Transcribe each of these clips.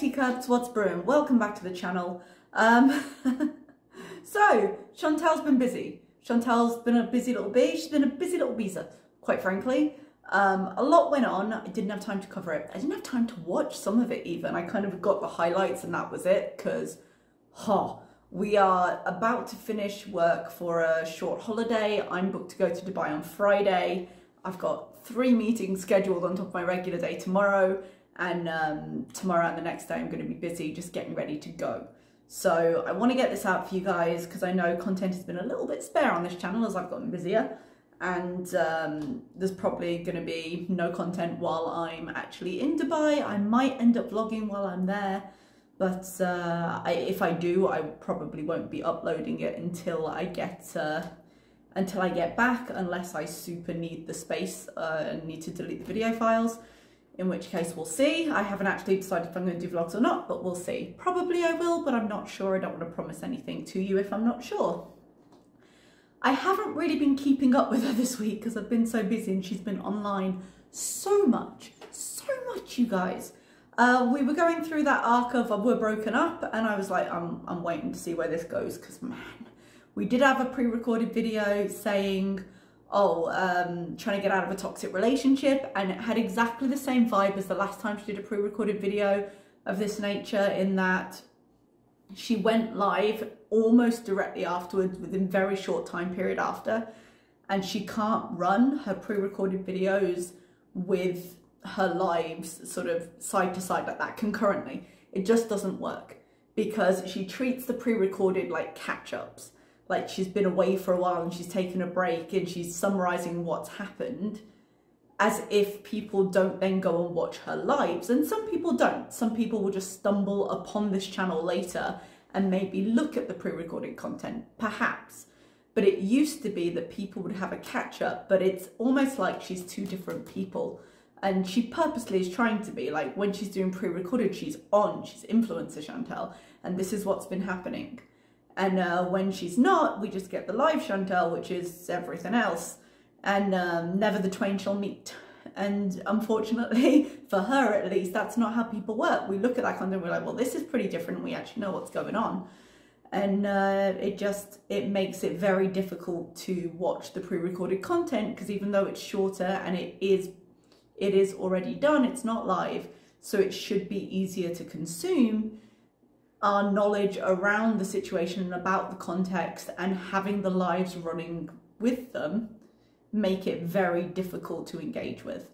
teacups, what's brewing? Welcome back to the channel. Um, so, Chantal's been busy. Chantal's been a busy little bee. She's been a busy little beezer, quite frankly. Um, a lot went on. I didn't have time to cover it. I didn't have time to watch some of it even. I kind of got the highlights and that was it because, huh, we are about to finish work for a short holiday. I'm booked to go to Dubai on Friday. I've got three meetings scheduled on top of my regular day tomorrow and um, tomorrow and the next day I'm going to be busy just getting ready to go. So I want to get this out for you guys because I know content has been a little bit spare on this channel as I've gotten busier and um, there's probably going to be no content while I'm actually in Dubai. I might end up vlogging while I'm there, but uh, I, if I do, I probably won't be uploading it until I get uh, until I get back, unless I super need the space uh, and need to delete the video files. In which case we'll see. I haven't actually decided if I'm going to do vlogs or not, but we'll see. Probably I will, but I'm not sure. I don't want to promise anything to you if I'm not sure. I haven't really been keeping up with her this week because I've been so busy and she's been online so much, so much, you guys. Uh, we were going through that arc of uh, we're broken up and I was like, I'm, I'm waiting to see where this goes because man, we did have a pre-recorded video saying, oh, um, trying to get out of a toxic relationship and it had exactly the same vibe as the last time she did a pre-recorded video of this nature in that she went live almost directly afterwards within very short time period after and she can't run her pre-recorded videos with her lives sort of side to side like that concurrently. It just doesn't work because she treats the pre-recorded like catch-ups like she's been away for a while and she's taken a break and she's summarizing what's happened as if people don't then go and watch her lives. And some people don't. Some people will just stumble upon this channel later and maybe look at the pre-recorded content, perhaps. But it used to be that people would have a catch up, but it's almost like she's two different people. And she purposely is trying to be like when she's doing pre-recorded, she's on, she's influencer Chantal, and this is what's been happening. And uh, when she's not, we just get the live Chantal, which is everything else. And um, never the twain shall meet. And unfortunately, for her at least, that's not how people work. We look at that content, and we're like, well, this is pretty different. We actually know what's going on. And uh, it just, it makes it very difficult to watch the pre-recorded content because even though it's shorter and it is, it is already done, it's not live. So it should be easier to consume our knowledge around the situation and about the context and having the lives running with them make it very difficult to engage with.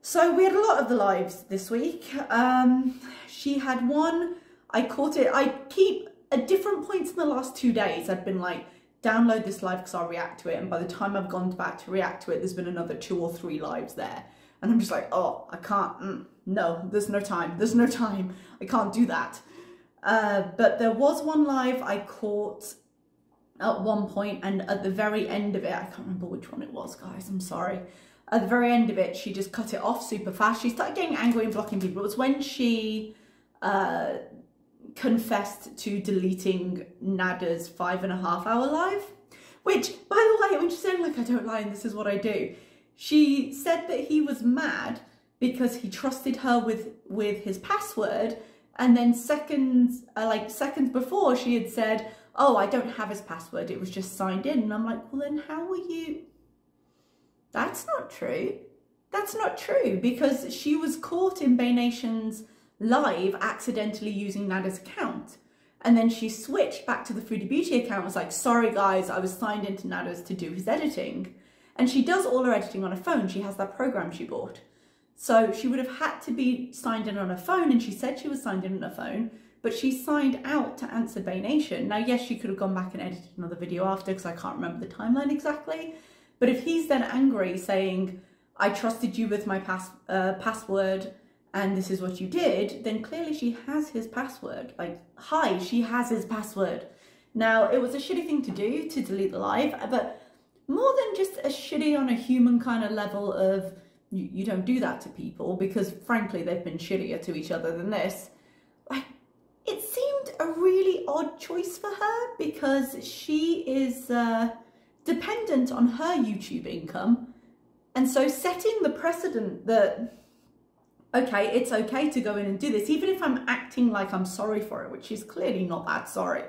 So we had a lot of the lives this week. Um, she had one, I caught it, I keep at different points in the last two days, I've been like, download this live because I'll react to it. And by the time I've gone back to react to it, there's been another two or three lives there. And I'm just like, oh, I can't, mm, no, there's no time, there's no time. I can't do that. Uh, but there was one live I caught at one point and at the very end of it, I can't remember which one it was, guys, I'm sorry. At the very end of it, she just cut it off super fast. She started getting angry and blocking people. It was when she uh, confessed to deleting Nada's five and a half hour live, which, by the way, when she's saying like, I don't lie and this is what I do, she said that he was mad because he trusted her with, with his password and then seconds, uh, like seconds before, she had said, oh, I don't have his password. It was just signed in. And I'm like, well, then how were you? That's not true. That's not true because she was caught in Bay Nation's live accidentally using Nada's account. And then she switched back to the Foodie Beauty account was like, sorry guys, I was signed into Nada's to do his editing. And she does all her editing on a phone. She has that program she bought. So she would have had to be signed in on her phone and she said she was signed in on her phone, but she signed out to answer Bay Nation. Now, yes, she could have gone back and edited another video after because I can't remember the timeline exactly. But if he's then angry saying, I trusted you with my pass uh, password and this is what you did, then clearly she has his password. Like, hi, she has his password. Now, it was a shitty thing to do to delete the live, but more than just a shitty on a human kind of level of you, you don't do that to people because frankly they've been shittier to each other than this. Like it seemed a really odd choice for her because she is uh, dependent on her YouTube income and so setting the precedent that okay, it's okay to go in and do this, even if I'm acting like I'm sorry for it, which is clearly not that sorry.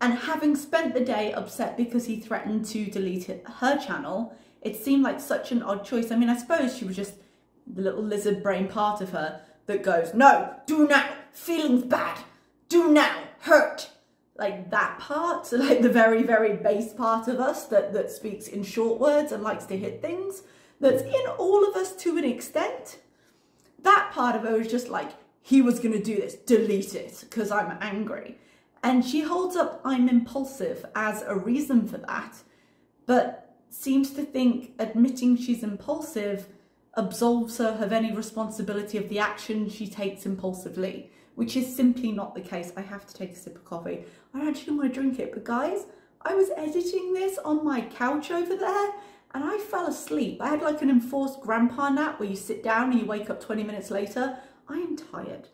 And having spent the day upset because he threatened to delete her channel, it seemed like such an odd choice. I mean, I suppose she was just the little lizard brain part of her that goes, no, do now, feelings bad, do now, hurt. Like that part, like the very, very base part of us that, that speaks in short words and likes to hit things, that's in all of us to an extent. That part of her is just like, he was going to do this, delete it, because I'm angry. And she holds up I'm impulsive as a reason for that, but seems to think admitting she's impulsive absolves her of any responsibility of the action she takes impulsively, which is simply not the case. I have to take a sip of coffee. I actually want to drink it, but guys, I was editing this on my couch over there and I fell asleep. I had like an enforced grandpa nap where you sit down and you wake up 20 minutes later. I am tired.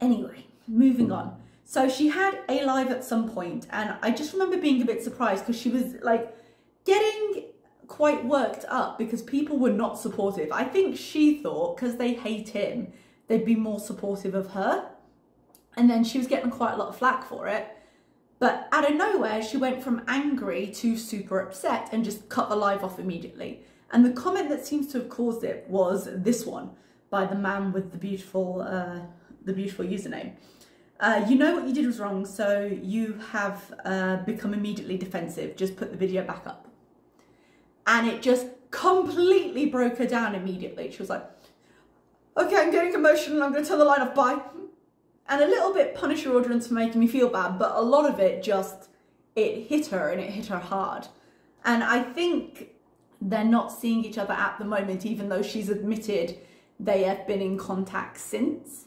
Anyway, moving on. So she had a live at some point and I just remember being a bit surprised because she was like getting quite worked up because people were not supportive. I think she thought because they hate him, they'd be more supportive of her. And then she was getting quite a lot of flack for it. But out of nowhere, she went from angry to super upset and just cut the live off immediately. And the comment that seems to have caused it was this one by the man with the beautiful, uh, the beautiful username. Uh, you know what you did was wrong, so you have uh, become immediately defensive. Just put the video back up and it just completely broke her down immediately. She was like, okay, I'm getting emotional, I'm gonna tell the line off, bye. And a little bit punish your audience for making me feel bad, but a lot of it just, it hit her and it hit her hard. And I think they're not seeing each other at the moment, even though she's admitted they have been in contact since.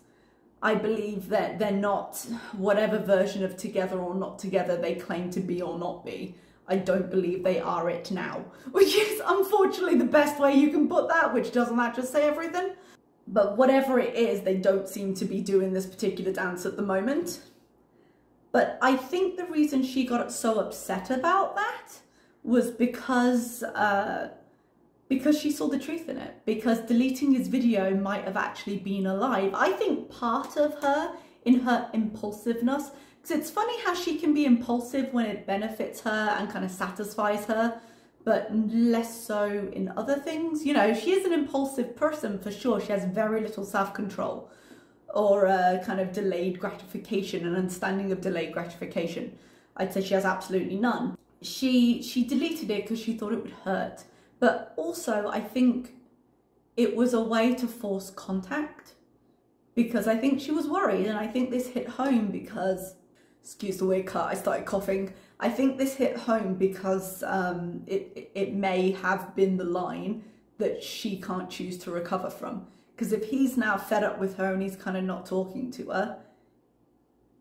I believe that they're not whatever version of together or not together they claim to be or not be. I don't believe they are it now, which is unfortunately the best way you can put that, which doesn't that just say everything? But whatever it is, they don't seem to be doing this particular dance at the moment. But I think the reason she got so upset about that was because uh, because she saw the truth in it. Because deleting his video might have actually been a lie. I think part of her, in her impulsiveness, because it's funny how she can be impulsive when it benefits her and kind of satisfies her, but less so in other things. You know, she is an impulsive person for sure. She has very little self-control or a kind of delayed gratification, an understanding of delayed gratification. I'd say she has absolutely none. She she deleted it because she thought it would hurt, but also I think it was a way to force contact because I think she was worried and I think this hit home because excuse the weird cut, I started coughing. I think this hit home because um, it, it may have been the line that she can't choose to recover from. Because if he's now fed up with her and he's kind of not talking to her,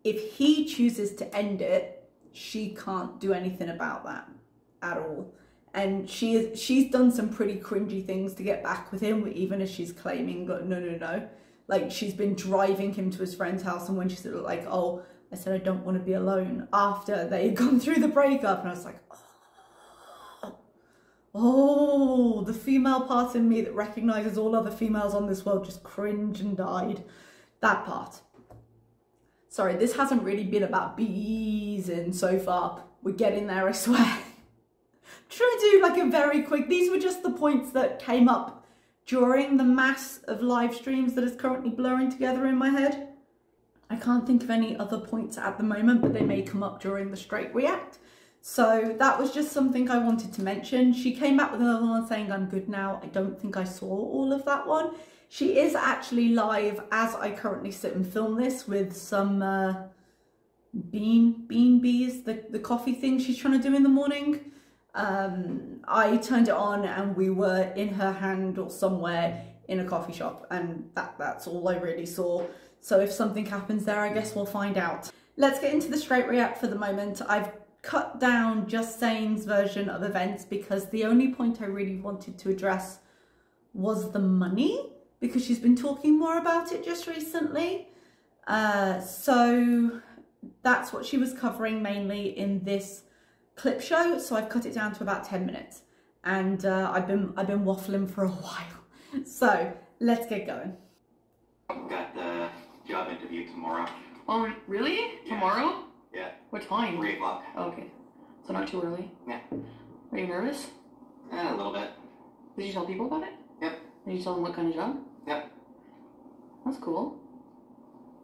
if he chooses to end it, she can't do anything about that at all. And she is, she's done some pretty cringy things to get back with him, even as she's claiming, no, no, no. Like she's been driving him to his friend's house and when she's like, oh, I said I don't want to be alone after they had gone through the breakup and I was like, oh, oh, the female part in me that recognises all other females on this world just cringed and died. That part. Sorry, this hasn't really been about bees and so far. We're getting there, I swear. trying to do like a very quick, these were just the points that came up during the mass of live streams that is currently blurring together in my head. I can't think of any other points at the moment, but they may come up during the straight react. So that was just something I wanted to mention. She came back with another one saying I'm good now. I don't think I saw all of that one. She is actually live as I currently sit and film this with some uh, bean bean bees, the, the coffee thing she's trying to do in the morning. Um, I turned it on and we were in her hand or somewhere in a coffee shop and that, that's all I really saw. So if something happens there, I guess we'll find out. Let's get into the straight react for the moment. I've cut down Just Saying's version of events because the only point I really wanted to address was the money because she's been talking more about it just recently. Uh, so that's what she was covering mainly in this clip show. So I've cut it down to about 10 minutes and uh, I've been I've been waffling for a while. So let's get going. Job interview tomorrow. Oh, really? Yeah. Tomorrow? Yeah, What time? three o'clock. Oh, okay. So not too early. Yeah. Are you nervous? Eh, a little bit. Did you tell people about it? Yep. Did you tell them what kind of job? Yep. That's cool.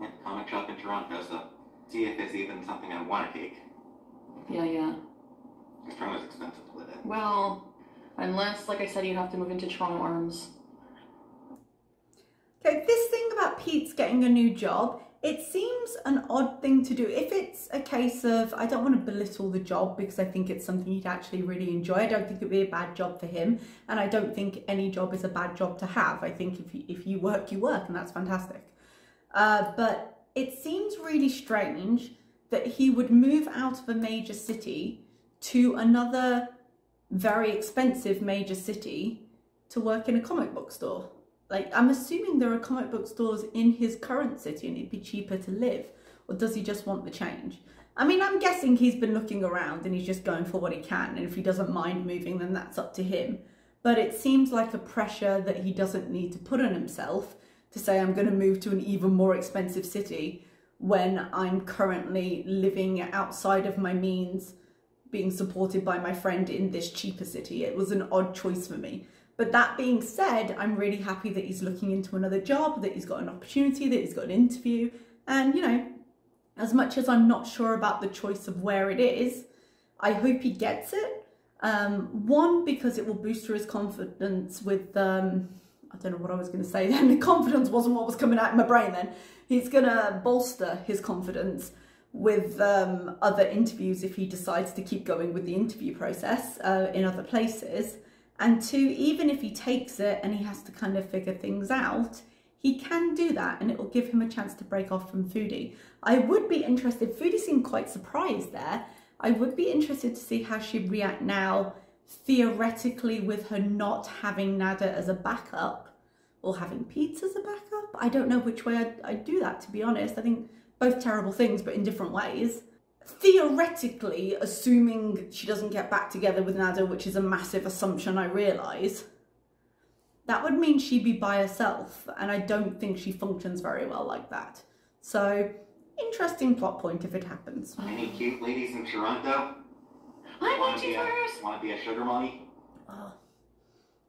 Yeah, comic shop in Toronto, so see if it's even something I want to take. Yeah, yeah. Because Toronto's expensive to live in. Well, unless, like I said, you have to move into Toronto Arms. This thing about Pete's getting a new job, it seems an odd thing to do. If it's a case of, I don't want to belittle the job because I think it's something he'd actually really enjoy. I don't think it'd be a bad job for him. And I don't think any job is a bad job to have. I think if you, if you work, you work, and that's fantastic. Uh, but it seems really strange that he would move out of a major city to another very expensive major city to work in a comic book store. Like, I'm assuming there are comic book stores in his current city and it'd be cheaper to live. Or does he just want the change? I mean, I'm guessing he's been looking around and he's just going for what he can. And if he doesn't mind moving, then that's up to him. But it seems like a pressure that he doesn't need to put on himself to say, I'm going to move to an even more expensive city when I'm currently living outside of my means, being supported by my friend in this cheaper city. It was an odd choice for me. But that being said, I'm really happy that he's looking into another job, that he's got an opportunity, that he's got an interview. And, you know, as much as I'm not sure about the choice of where it is, I hope he gets it. Um, one, because it will boost his confidence with, um, I don't know what I was going to say then. The confidence wasn't what was coming out in my brain then. He's going to bolster his confidence with um, other interviews if he decides to keep going with the interview process uh, in other places. And two, even if he takes it and he has to kind of figure things out, he can do that and it will give him a chance to break off from Foodie. I would be interested, Foodie seemed quite surprised there. I would be interested to see how she'd react now, theoretically, with her not having Nada as a backup or having Pete as a backup. I don't know which way I'd, I'd do that, to be honest. I think both terrible things, but in different ways theoretically, assuming she doesn't get back together with Nada, which is a massive assumption, I realise, that would mean she'd be by herself, and I don't think she functions very well like that. So, interesting plot point if it happens. Any cute ladies in Toronto? I Want want you first! want to be a sugar mommy? Oh.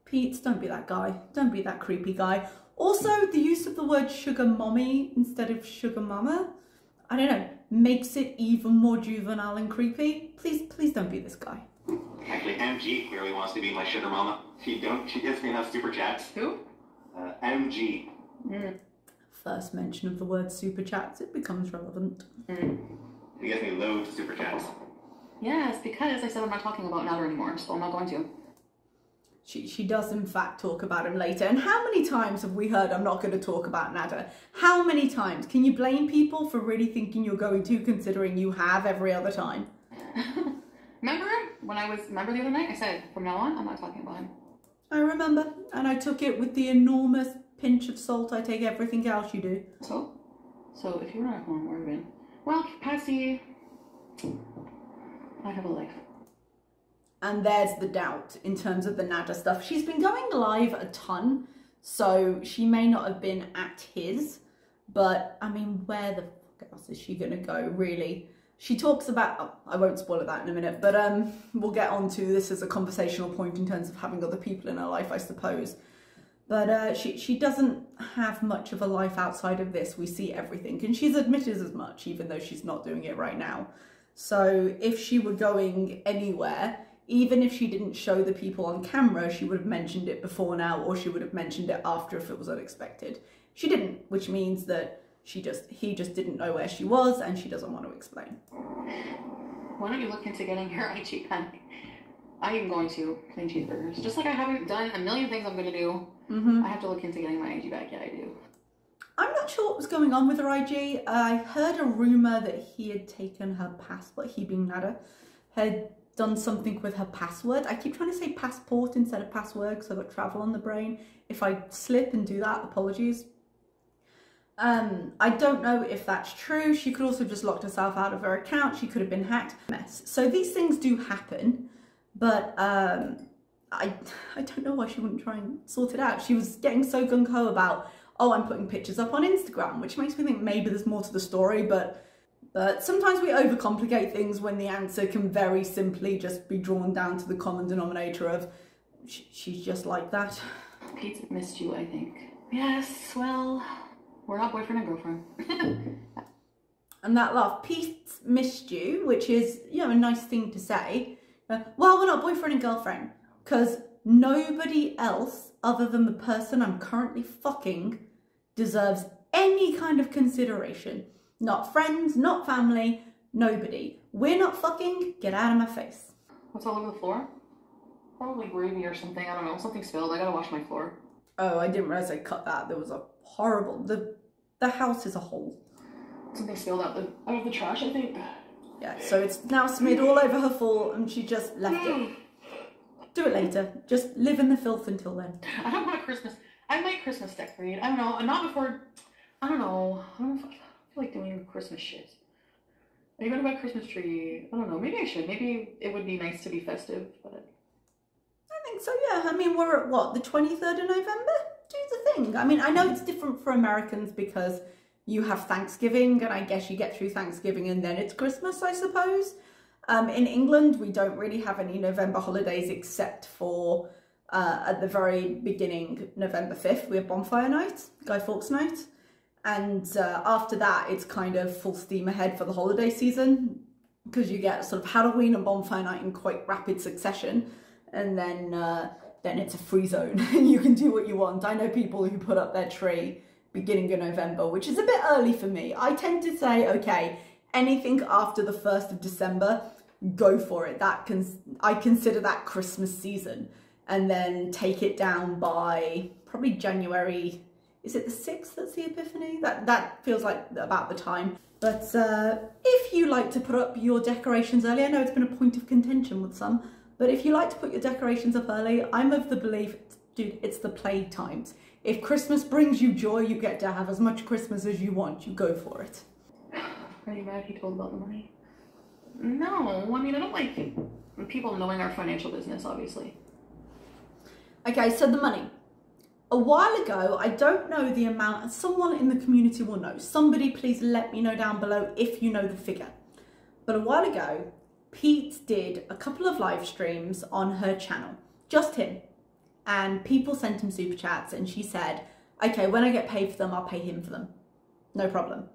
Pete, don't be that guy. Don't be that creepy guy. Also, the use of the word sugar mommy instead of sugar mama, I don't know, makes it even more juvenile and creepy. Please, please don't be this guy. Actually, MG clearly wants to be my sugar mama. She don't. She gives me enough super chats. Who? Uh, MG. Mm. First mention of the word super chats, it becomes relevant. Mm. She gives me loads of super chats. Yes, because I said I'm not talking about Nada anymore, so I'm not going to. She, she does in fact talk about him later. And how many times have we heard I'm not going to talk about Nada? How many times? Can you blame people for really thinking you're going to, considering you have every other time? remember when I was, remember the other night? I said, from now on, I'm not talking about him. I remember, and I took it with the enormous pinch of salt I take everything else you do. So? So if you're at home, where have you been? Well, Patsy, I have a life. And there's the doubt in terms of the Nada stuff. She's been going live a ton, so she may not have been at his, but I mean, where the fuck else is she gonna go, really? She talks about, oh, I won't spoil that in a minute, but um, we'll get on to this as a conversational point in terms of having other people in her life, I suppose. But uh, she, she doesn't have much of a life outside of this. We see everything, and she's admitted as much, even though she's not doing it right now. So if she were going anywhere, even if she didn't show the people on camera, she would have mentioned it before now, or she would have mentioned it after if it was unexpected. She didn't, which means that she just he just didn't know where she was, and she doesn't want to explain. Why don't you look into getting your IG back? I am going to clean cheeseburgers. Just like I haven't done a million things I'm going to do, Mm-hmm. I have to look into getting my IG back. Yeah, I do. I'm not sure what was going on with her IG. I heard a rumor that he had taken her passport. He being Nada had done something with her password. I keep trying to say passport instead of password because I've got travel on the brain. If I slip and do that, apologies. Um, I don't know if that's true. She could also just locked herself out of her account. She could have been hacked. Mess. So these things do happen, but um, I I don't know why she wouldn't try and sort it out. She was getting so gung ho about oh, I'm putting pictures up on Instagram, which makes me think maybe there's more to the story, but but sometimes we overcomplicate things when the answer can very simply just be drawn down to the common denominator of she's just like that. Pete's missed you, I think. Yes, well, we're not boyfriend and girlfriend. and that laugh, Pete's missed you, which is, you know, a nice thing to say. Uh, well, we're not boyfriend and girlfriend because nobody else other than the person I'm currently fucking deserves any kind of consideration. Not friends, not family, nobody. We're not fucking, get out of my face. What's all over the floor? Probably gravy or something. I don't know. Something spilled. I gotta wash my floor. Oh, I didn't realize I cut that. There was a horrible. The the house is a hole. Something spilled out the out of the trash. I think. Yeah. So it's now smeared all over her floor, and she just left it. Hmm. Do it later. Just live in the filth until then. I don't want a Christmas. I might Christmas decorate. I don't know. Not before. I don't know. I don't know feel like doing Christmas shit. Are you gonna buy a Christmas tree? I don't know. Maybe I should. Maybe it would be nice to be festive, but I think so, yeah. I mean, we're at what, the 23rd of November? Do the thing. I mean, I know it's different for Americans because you have Thanksgiving, and I guess you get through Thanksgiving and then it's Christmas, I suppose. Um, in England, we don't really have any November holidays except for uh, at the very beginning, November 5th, we have Bonfire Night, Guy Fawkes Night. And uh, after that, it's kind of full steam ahead for the holiday season because you get sort of Halloween and Bonfire Night in quite rapid succession and then uh, then it's a free zone and you can do what you want. I know people who put up their tree beginning of November, which is a bit early for me. I tend to say, okay, anything after the 1st of December, go for it. That cons I consider that Christmas season and then take it down by probably January. Is it the 6th that's the Epiphany? That, that feels like about the time. But uh, if you like to put up your decorations early, I know it's been a point of contention with some, but if you like to put your decorations up early, I'm of the belief, dude, it's the plague times. If Christmas brings you joy, you get to have as much Christmas as you want. You go for it. Are you mad he told about the money? No, I mean, I don't like people knowing our financial business, obviously. Okay, so the money. A while ago, I don't know the amount, someone in the community will know. Somebody please let me know down below if you know the figure. But a while ago, Pete did a couple of live streams on her channel, just him. And people sent him super chats and she said, okay, when I get paid for them, I'll pay him for them. No problem.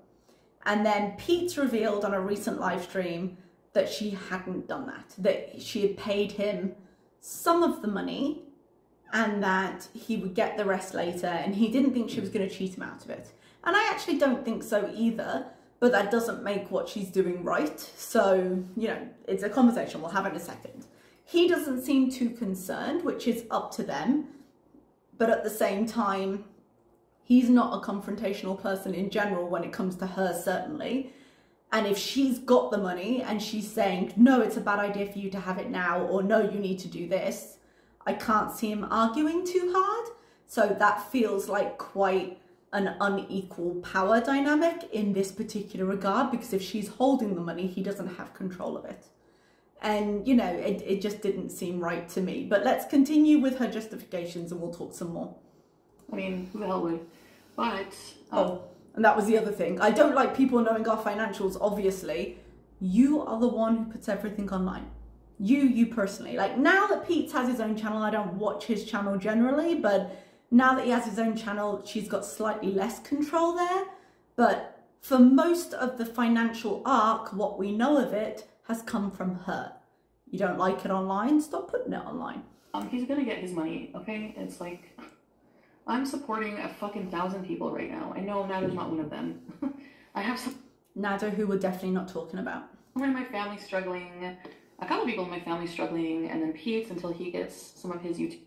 And then Pete revealed on a recent live stream that she hadn't done that, that she had paid him some of the money and that he would get the rest later and he didn't think she was mm. going to cheat him out of it. And I actually don't think so either but that doesn't make what she's doing right. So, you know, it's a conversation we'll have in a second. He doesn't seem too concerned, which is up to them. But at the same time, he's not a confrontational person in general when it comes to her, certainly. And if she's got the money and she's saying, no, it's a bad idea for you to have it now, or no, you need to do this, I can't see him arguing too hard. So that feels like quite an unequal power dynamic in this particular regard because if she's holding the money, he doesn't have control of it. And, you know, it, it just didn't seem right to me. But let's continue with her justifications and we'll talk some more. I mean, who the hell would? But. Um, oh, and that was the other thing. I don't like people knowing our financials, obviously. You are the one who puts everything online. You, you personally. Like now that Pete has his own channel, I don't watch his channel generally, but now that he has his own channel, she's got slightly less control there. But for most of the financial arc, what we know of it has come from her. You don't like it online? Stop putting it online. Um, he's gonna get his money, okay? It's like, I'm supporting a fucking thousand people right now. I know Nada's not one of them. I have some... Nada, who we're definitely not talking about. Someone in my family struggling, a couple people in my family struggling, and then Pete until he gets some of his YouTube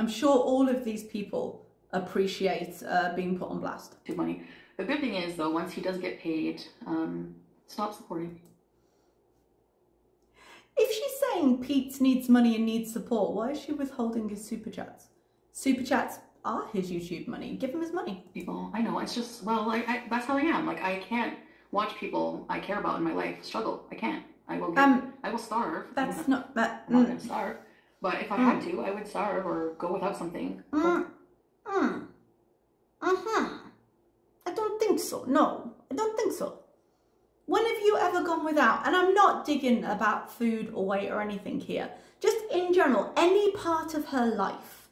I'm sure all of these people appreciate uh, being put on blast. To money. The good thing is, though, once he does get paid, um, stop supporting. If she's saying Pete needs money and needs support, why is she withholding his super chats? Super chats are his YouTube money. Give him his money. People, I know. It's just well, I, I, that's how I am. Like I can't watch people I care about in my life struggle. I can't. I will. Get, um, I will starve. That's not that. I'm not gonna starve. But if I mm. had to, I would starve or go without something. Mm. Mm. Mm-hmm. I don't think so. No, I don't think so. When have you ever gone without? And I'm not digging about food or weight or anything here. Just in general, any part of her life.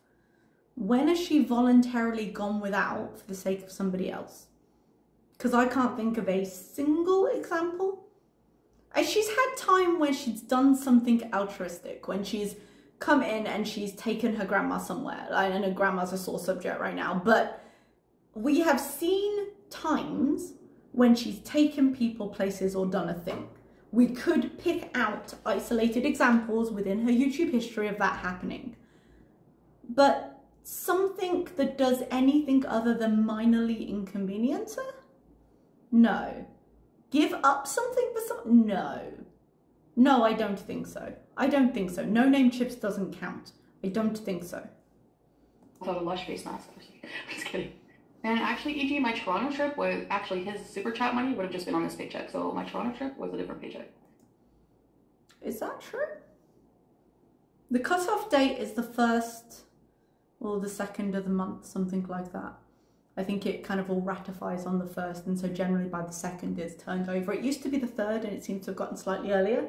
When has she voluntarily gone without for the sake of somebody else? Because I can't think of a single example. And she's had time when she's done something altruistic, when she's come in and she's taken her grandma somewhere. I know grandma's a sore subject right now, but we have seen times when she's taken people places or done a thing. We could pick out isolated examples within her YouTube history of that happening. But something that does anything other than minorly inconvenience her? No. Give up something for some? No. No, I don't think so. I don't think so. No name chips doesn't count. I don't think so. Without a lush face mask. I'm just kidding. And actually, e.g., my Toronto trip was actually his super chat money would have just been on this paycheck. So my Toronto trip was a different paycheck. Is that true? The cutoff date is the first or the second of the month, something like that. I think it kind of all ratifies on the first, and so generally by the second it's turned over. It used to be the third, and it seems to have gotten slightly earlier.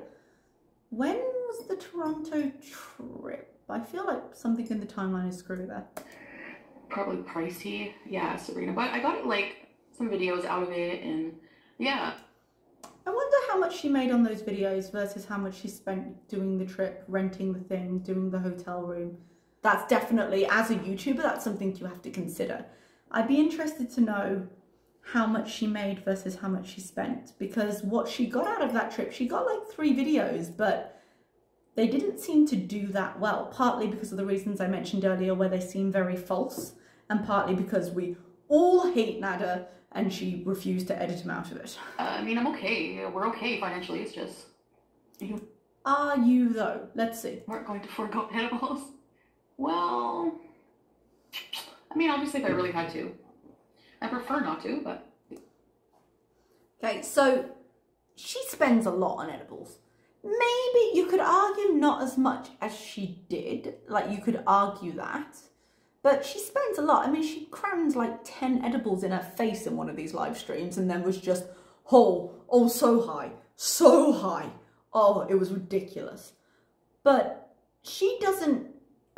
When was the Toronto trip? I feel like something in the timeline is screwy there. Probably pricey. Yeah, Sabrina. But I got like some videos out of it, and yeah. I wonder how much she made on those videos versus how much she spent doing the trip, renting the thing, doing the hotel room. That's definitely, as a YouTuber, that's something you have to consider. I'd be interested to know how much she made versus how much she spent because what she got out of that trip, she got like three videos, but they didn't seem to do that well, partly because of the reasons I mentioned earlier where they seem very false and partly because we all hate Nada and she refused to edit him out of it. Uh, I mean, I'm okay. We're okay financially. It's just you Are you though? Let's see. weren't going to forego edibles. Well, I mean, obviously, if I really had to, I prefer not to, but Okay, so she spends a lot on edibles. Maybe you could argue not as much as she did, like you could argue that, but she spends a lot. I mean, she crammed like 10 edibles in her face in one of these live streams and then was just, oh, oh, so high, so high. Oh, it was ridiculous. But she doesn't,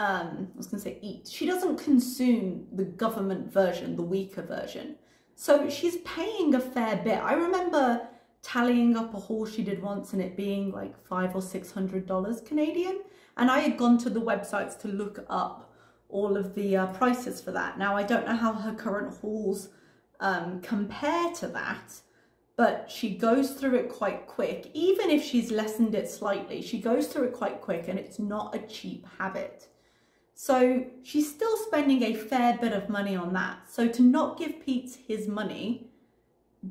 um, I was going to say eat, she doesn't consume the government version, the weaker version. So she's paying a fair bit. I remember tallying up a haul she did once and it being like five or six hundred dollars Canadian. And I had gone to the websites to look up all of the uh, prices for that. Now I don't know how her current hauls um, compare to that, but she goes through it quite quick. Even if she's lessened it slightly, she goes through it quite quick and it's not a cheap habit. So she's still spending a fair bit of money on that. So to not give Pete his money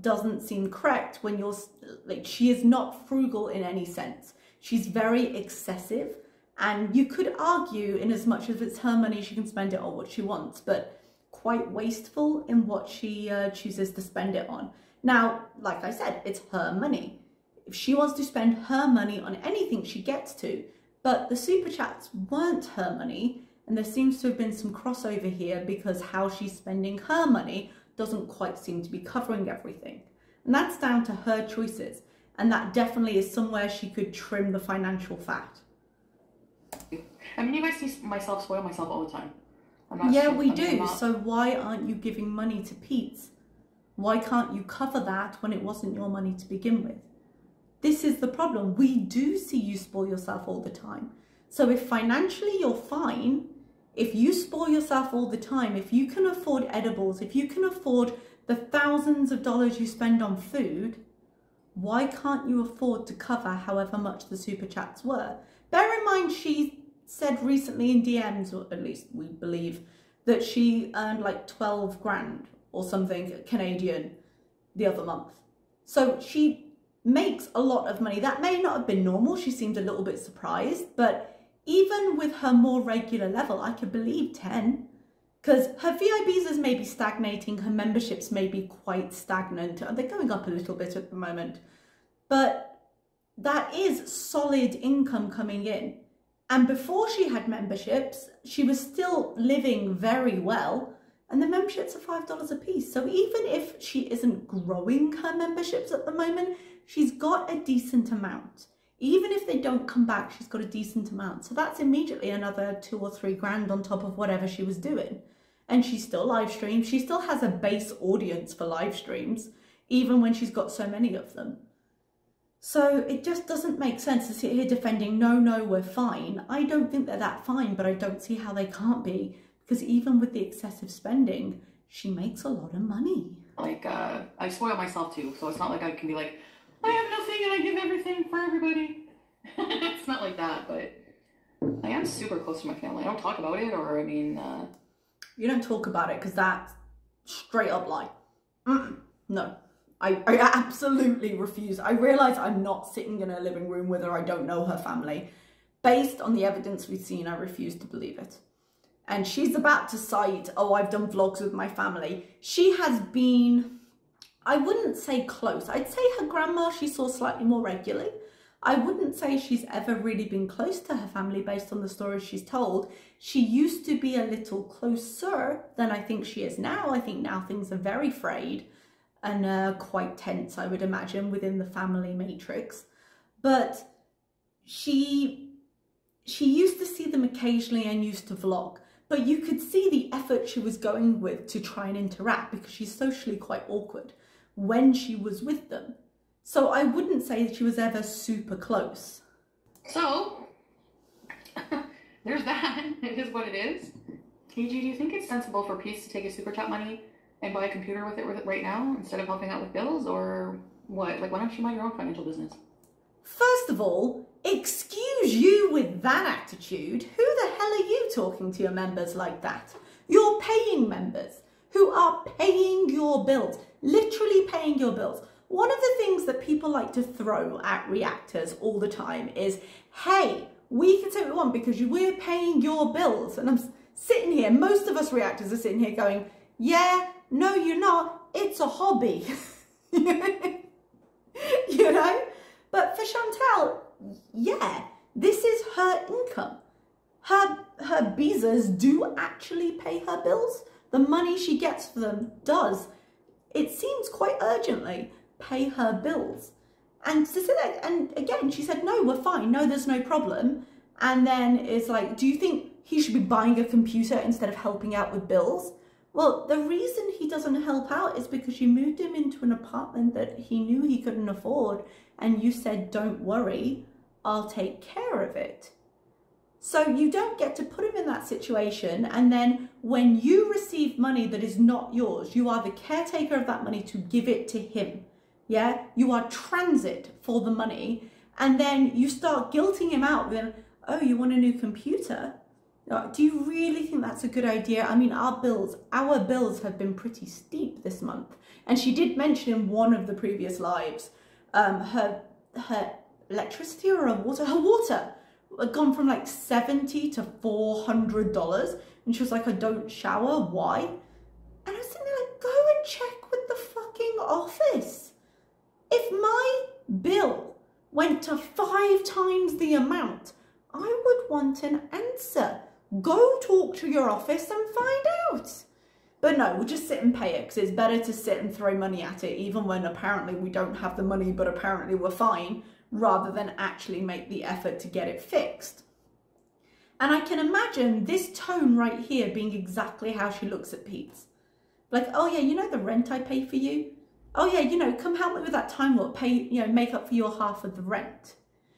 doesn't seem correct when you're like she is not frugal in any sense. She's very excessive and you could argue in as much as it's her money she can spend it on what she wants, but quite wasteful in what she uh, chooses to spend it on. Now, like I said, it's her money. If she wants to spend her money on anything, she gets to. But the super chats weren't her money, and there seems to have been some crossover here because how she's spending her money doesn't quite seem to be covering everything. And that's down to her choices. And that definitely is somewhere she could trim the financial fat. I mean, you guys see myself spoil myself all the time. I'm not Yeah, we I mean, I'm do. not- So why aren't you giving money to Pete's? Why can't you cover that when it wasn't your money to begin with? This is the problem. We do see you spoil yourself all the time. So if financially you're fine, if you spoil yourself all the time, if you can afford edibles, if you can afford the thousands of dollars you spend on food, why can't you afford to cover however much the super chats were? Bear in mind, she said recently in DMs, or at least we believe, that she earned like 12 grand or something Canadian the other month. So she makes a lot of money. That may not have been normal. She seemed a little bit surprised, but even with her more regular level, I could believe 10. Because her VIBs is maybe stagnating, her memberships may be quite stagnant. They're going up a little bit at the moment. But that is solid income coming in. And before she had memberships, she was still living very well. And the memberships are $5 a piece. So even if she isn't growing her memberships at the moment, she's got a decent amount. Even if they don't come back, she's got a decent amount. So that's immediately another two or three grand on top of whatever she was doing. And she still live streams. She still has a base audience for live streams, even when she's got so many of them. So it just doesn't make sense to sit here defending, no, no, we're fine. I don't think they're that fine, but I don't see how they can't be because even with the excessive spending, she makes a lot of money. Like, uh, I spoil myself too, so it's not like I can be like, I have nothing and I give everything for everybody. it's not like that, but I am super close to my family. I don't talk about it, or I mean, uh, You don't talk about it because that's straight up lie. Mm-mm, no. I, I absolutely refuse. I realise I'm not sitting in her living room with her. I don't know her family. Based on the evidence we've seen, I refuse to believe it. And she's about to cite, oh, I've done vlogs with my family. She has been, I wouldn't say close. I'd say her grandma she saw slightly more regularly. I wouldn't say she's ever really been close to her family based on the stories she's told. She used to be a little closer than I think she is now. I think now things are very frayed and uh, quite tense, I would imagine, within the family matrix. But she she used to see them occasionally and used to vlog. But you could see the effort she was going with to try and interact because she's socially quite awkward when she was with them. So I wouldn't say that she was ever super close. so there's that. It is what it is. KG, do you think it's sensible for Peace to take his super chat money and buy a computer with it with it right now instead of helping out with bills, or what? Like, why don't you mind your own financial business? First of all, excuse you with that attitude. Who the hell are you talking to your members like that? You're paying members who are paying your bills, literally paying your bills. One of the things that people like to throw at reactors all the time is, hey, we can say what we want because we're paying your bills. And I'm sitting here, most of us reactors are sitting here going, yeah, no, you're not. It's a hobby. you know? But for Chantal, yeah, this is her income. Her her visas do actually pay her bills. The money she gets for them does. It seems quite urgently pay her bills. And that, and again, she said, no, we're fine. No, there's no problem. And then it's like, do you think he should be buying a computer instead of helping out with bills? Well, the reason he doesn't help out is because you moved him into an apartment that he knew he couldn't afford, and you said, Don't worry, I'll take care of it. So you don't get to put him in that situation, and then when you receive money that is not yours, you are the caretaker of that money to give it to him. Yeah, you are transit for the money, and then you start guilting him out with, Oh, you want a new computer? Uh, Do you really think that's a good idea? I mean, our bills, our bills have been pretty steep this month. And she did mention in one of the previous lives, um, her her electricity or her water, her water gone from like seventy to four hundred dollars. And she was like, "I don't shower. Why?" And I was sitting there like, "Go and check with the fucking office. If my bill went to five times the amount, I would want an answer." Go talk to your office and find out. But no, we'll just sit and pay it because it's better to sit and throw money at it, even when apparently we don't have the money, but apparently we're fine, rather than actually make the effort to get it fixed. And I can imagine this tone right here being exactly how she looks at Pete's. Like, oh yeah, you know the rent I pay for you? Oh yeah, you know, come help me with that time work, pay, you know, make up for your half of the rent.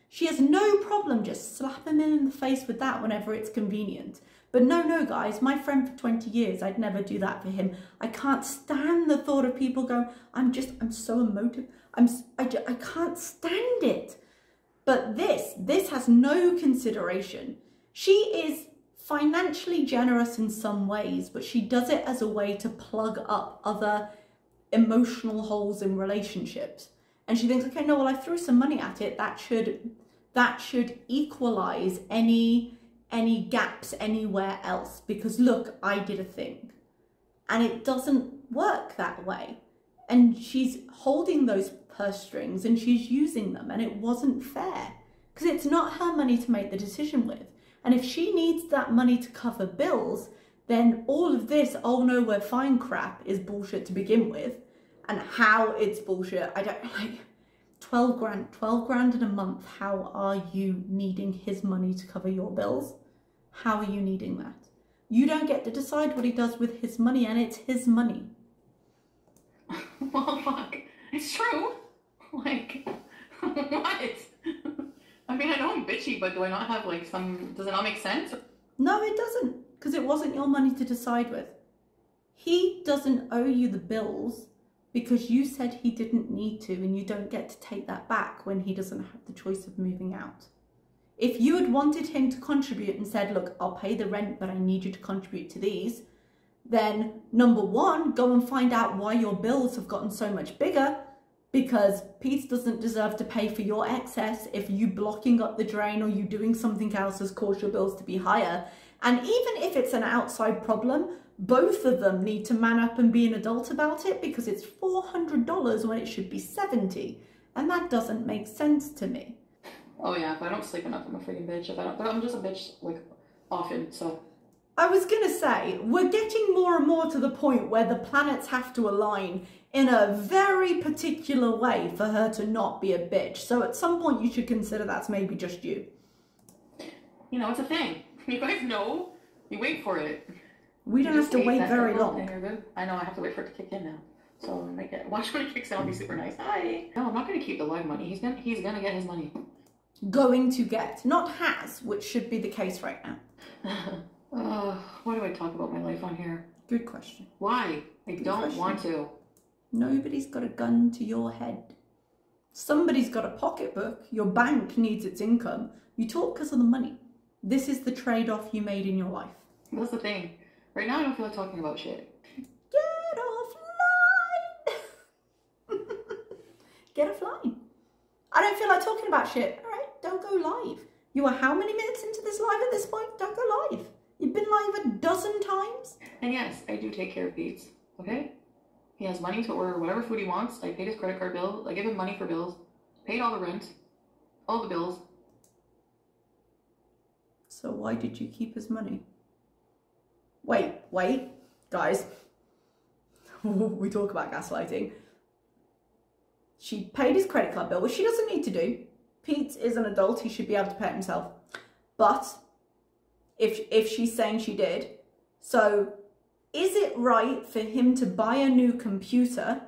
She has no problem just slapping him in the face with that whenever it's convenient. But no, no, guys, my friend for 20 years, I'd never do that for him. I can't stand the thought of people going, I'm just, I'm so emotive. I'm, I, I can't stand it. But this, this has no consideration. She is financially generous in some ways, but she does it as a way to plug up other emotional holes in relationships. And she thinks, okay, no, well, I threw some money at it. That should that should equalize any any gaps anywhere else because look, I did a thing. And it doesn't work that way. And she's holding those purse strings and she's using them and it wasn't fair because it's not her money to make the decision with. And if she needs that money to cover bills, then all of this, oh no, we're fine crap is bullshit to begin with. And how it's bullshit, I don't like 12 grand, 12 grand in a month. How are you needing his money to cover your bills? How are you needing that? You don't get to decide what he does with his money, and it's his money. well, fuck. It's true. Like, what? I mean, I know I'm bitchy, but do I not have like some? Does it not make sense? No, it doesn't, because it wasn't your money to decide with. He doesn't owe you the bills because you said he didn't need to, and you don't get to take that back when he doesn't have the choice of moving out. If you had wanted him to contribute and said, Look, I'll pay the rent, but I need you to contribute to these, then number one, go and find out why your bills have gotten so much bigger because Pete doesn't deserve to pay for your excess if you blocking up the drain or you doing something else has caused your bills to be higher. And even if it's an outside problem, both of them need to man up and be an adult about it because it's $400 when it should be 70 and that doesn't make sense to me. Oh yeah, if I don't sleep enough, I'm a freaking bitch. If I don't, but I'm just a bitch like often. So I was gonna say, we're getting more and more to the point where the planets have to align in a very particular way for her to not be a bitch. So at some point, you should consider that's maybe just you. You know, it's a thing. You guys know. You wait for it. We don't have to wait very long. thing, you're good. I know. I have to wait for it to kick in now. So when I get watch when it kicks in, I'll be super nice. Hi. No, I'm not gonna keep the live money. He's gonna he's gonna get his money. Going to get, not has, which should be the case right now. uh, why do I talk about my life on here? Good question. Why? I don't question. want to. Nobody's got a gun to your head. Somebody's got a pocketbook. Your bank needs its income. You talk because of the money. This is the trade off you made in your life. That's the thing. Right now, I don't feel like talking about shit. Get offline! Get offline. I don't feel like talking about shit. All right, don't go live. You are how many minutes into this live at this point? Don't go live. You've been live a dozen times. And yes, I do take care of Beats. Okay? He has money to order whatever food he wants. I paid his credit card bill. I give him money for bills. Paid all the rent. All the bills. So why did you keep his money? Wait, wait, guys. we talk about gaslighting. She paid his credit card bill, which she doesn't need to do. Pete is an adult; he should be able to pay it himself. But if if she's saying she did, so is it right for him to buy a new computer